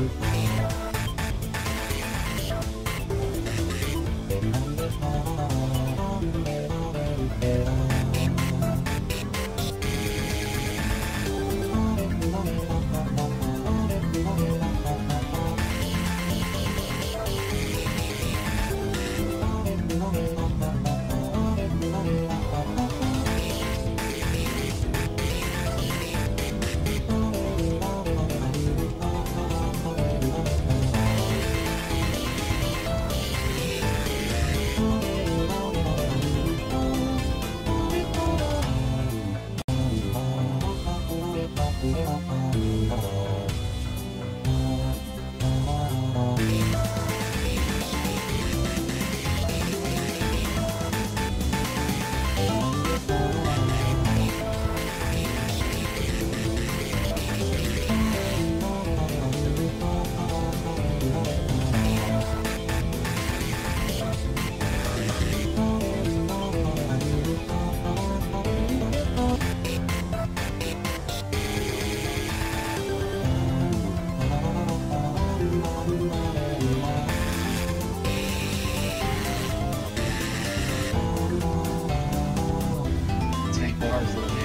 Thank you. thousand.